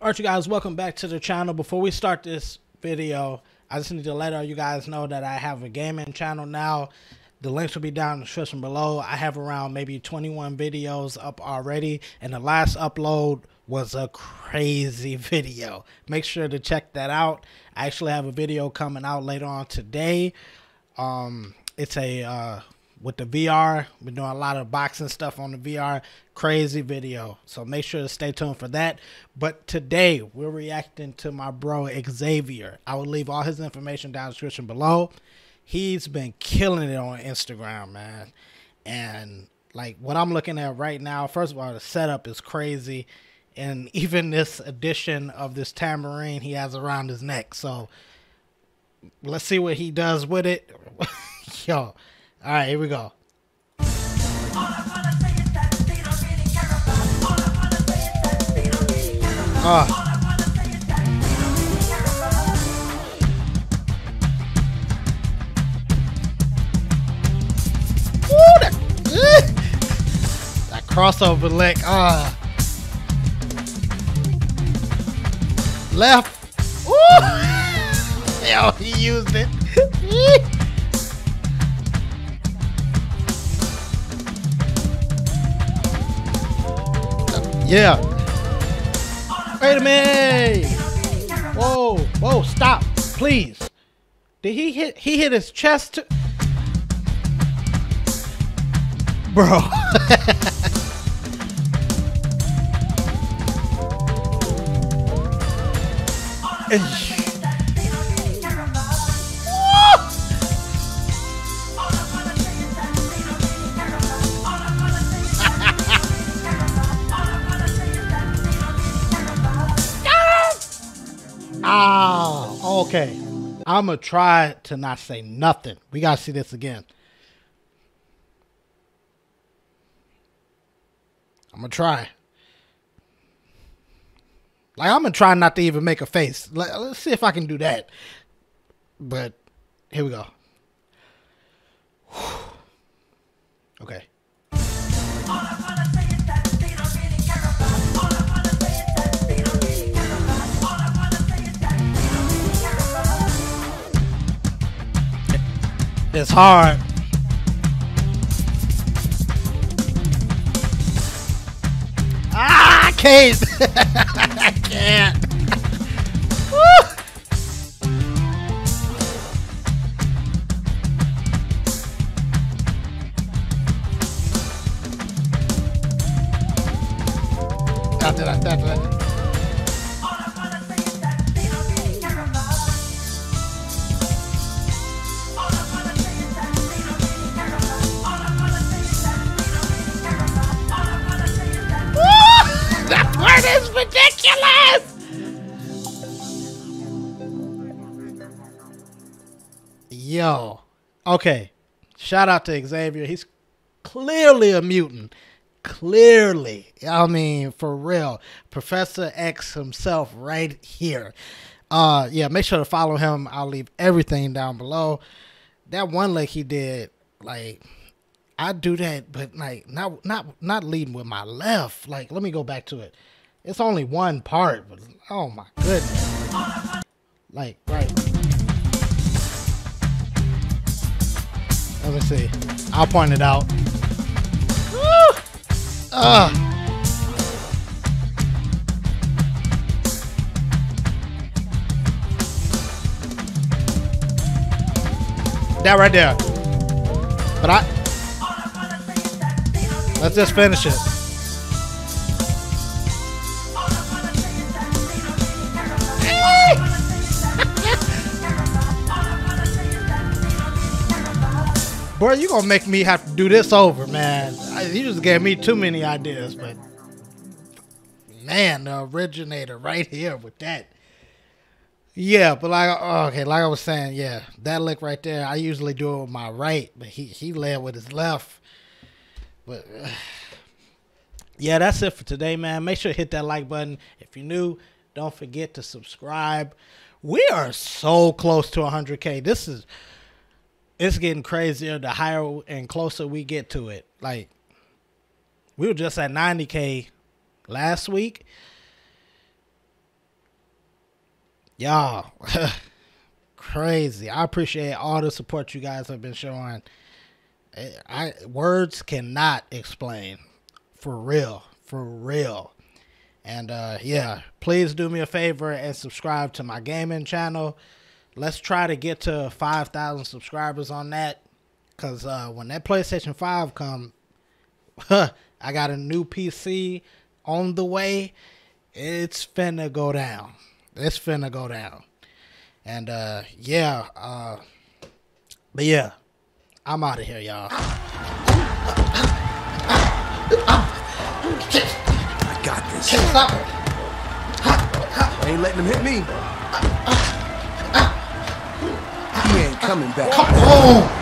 Alright you guys, welcome back to the channel. Before we start this video, I just need to let all you guys know that I have a gaming channel now. The links will be down in the description below. I have around maybe 21 videos up already, and the last upload was a crazy video. Make sure to check that out. I actually have a video coming out later on today. Um, it's a uh, with the VR. Been doing a lot of boxing stuff on the VR. Crazy video. So make sure to stay tuned for that. But today we're reacting to my bro Xavier. I will leave all his information down in the description below. He's been killing it on Instagram, man. And like what I'm looking at right now, first of all, the setup is crazy. And even this edition of this tambourine he has around his neck. So let's see what he does with it. Yo. All right, here we go. Ah. That crossover leg. Ah. Left. Woo. Yo, he used it. yeah. Wait a minute. Whoa, whoa, stop, please. Did he hit? He hit his chest. Bro. Ah, okay. I'm gonna try to not say nothing. We gotta see this again. I'm gonna try. Like I'm gonna try not to even make a face. Let, let's see if I can do that. But here we go. Okay. It's hard. Ah, I can't. I can't. Woo! After that, after that. Yo. Okay. Shout out to Xavier. He's clearly a mutant. Clearly. I mean, for real. Professor X himself right here. Uh yeah, make sure to follow him. I'll leave everything down below. That one leg he did, like I do that, but like not not not leading with my left. Like, let me go back to it. It's only one part, but oh my goodness. Like, right. Let me see. I'll point it out. Ugh. That right there. But I Let's just finish it. Boy, you gonna make me have to do this over, man. I, you just gave me too many ideas, but man, the originator right here with that. Yeah, but like okay, like I was saying, yeah, that lick right there. I usually do it with my right, but he he led with his left. But uh, yeah, that's it for today, man. Make sure to hit that like button. If you're new, don't forget to subscribe. We are so close to 100k. This is it's getting crazier the higher and closer we get to it. Like we were just at 90k last week. y'all, crazy. I appreciate all the support you guys have been showing. I, words cannot explain, for real, for real. And uh, yeah, please do me a favor and subscribe to my gaming channel. Let's try to get to 5,000 subscribers on that. Because uh, when that PlayStation 5 come, I got a new PC on the way. It's finna go down. It's finna go down. And uh, yeah, uh, but yeah, I'm out of here, y'all. I got this. Can't Stop it. Ain't letting him hit me. Coming back. Come on.